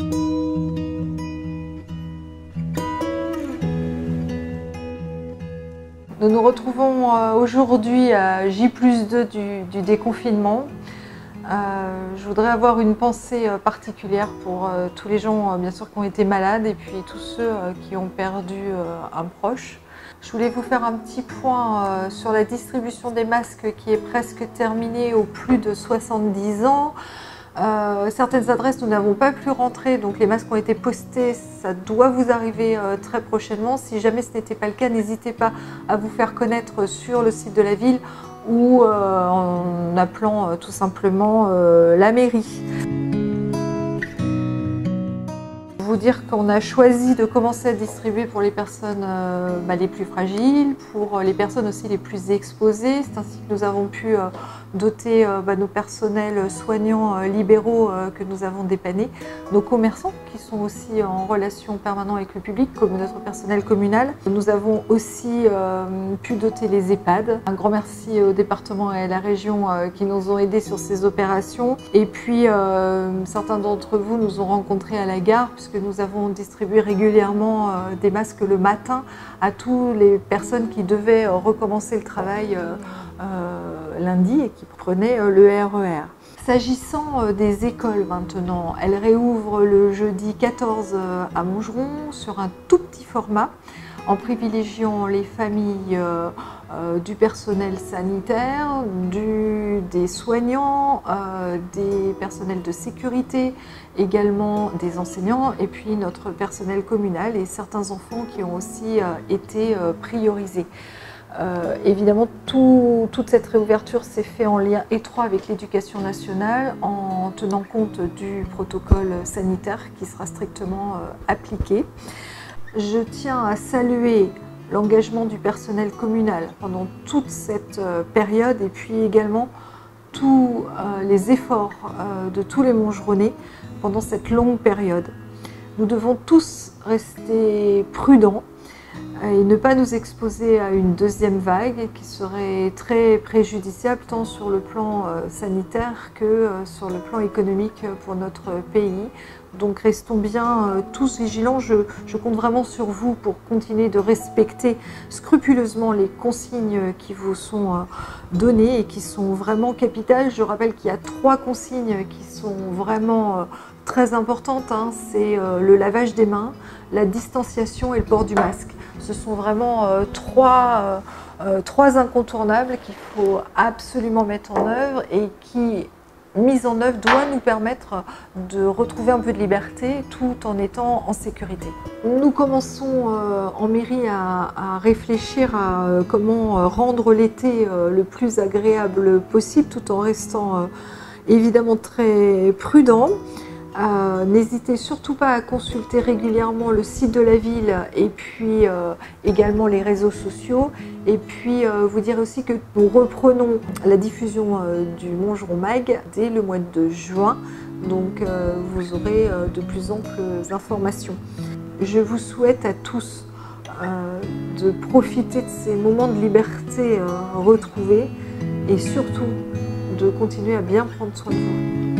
Nous nous retrouvons euh, aujourd'hui à J 2 du, déconfinement. Euh, je voudrais avoir une pensée euh, particulière pour tous les gens bien sûr qui ont été malades et puis tous ceux qui ont perdu un proche. Je voulais vous faire un petit point sur la distribution des masques qui est presque terminée aux plus de 70 ans. Euh, certaines adresses, nous n'avons pas pu rentrer, donc les masques ont été postés. Ça doit vous arriver euh, très prochainement. Si jamais ce n'était pas le cas, n'hésitez pas à vous faire connaître sur le site de la ville ou euh, en appelant tout simplement la mairie. Dire qu'on a choisi de commencer à distribuer pour les personnes bah, les plus fragiles, pour les personnes aussi les plus exposées. C'est ainsi que nous avons pu doter euh, bah, nos personnels soignants euh, libéraux euh, que nous avons dépannés, nos commerçants qui sont aussi en relation permanente avec le public, comme notre personnel communal. Nous avons aussi pu doter les EHPAD. Un grand merci au département et à la région qui nous ont aidés sur ces opérations. Et puis certains d'entre vous nous ont rencontrés à la gare puisque nous avons distribué régulièrement des masques le matin à toutes les personnes qui devaient recommencer le travail lundi et qui prenez euh, le RER. E S'agissant euh, des écoles maintenant, elles réouvrent le jeudi 14 euh, à Montgeron sur un tout petit format en privilégiant les familles du personnel sanitaire, des soignants, des personnels de sécurité, également des enseignants et puis notre personnel communal et certains enfants qui ont aussi été priorisés. Euh, évidemment, toute cette réouverture s'est faite en lien étroit avec l'éducation nationale en tenant compte du protocole sanitaire qui sera strictement euh, appliqué. Je tiens à saluer l'engagement du personnel communal pendant toute cette euh, période et puis également tous les efforts de tous les Montgeronnais pendant cette longue période. Nous devons tous rester prudents et ne pas nous exposer à une deuxième vague qui serait très préjudiciable tant sur le plan euh, sanitaire que euh, sur le plan économique pour notre pays. Donc restons bien euh, tous vigilants. Je, je, compte vraiment sur vous pour continuer de respecter scrupuleusement les consignes qui vous sont données et qui sont vraiment capitales. Je rappelle qu'il y a trois consignes qui sont vraiment très importantes. Hein. C'est le lavage des mains, la distanciation et le port du masque. Ce sont vraiment euh, trois, euh, euh, trois incontournables qu'il faut absolument mettre en œuvre et qui, mise en œuvre, doit nous permettre de retrouver un peu de liberté tout en étant en sécurité. Nous commençons en mairie à, réfléchir à comment rendre l'été le plus agréable possible tout en restant évidemment très prudent. Euh, n'hésitez surtout pas à consulter régulièrement le site de la ville et puis euh, également les réseaux sociaux. Et puis euh, vous dire aussi que nous reprenons la diffusion du Montgeron Mag dès le mois de juin. Donc vous aurez de plus amples informations. Je vous souhaite à tous de profiter de ces moments de liberté retrouvés et surtout de continuer à bien prendre soin de vous.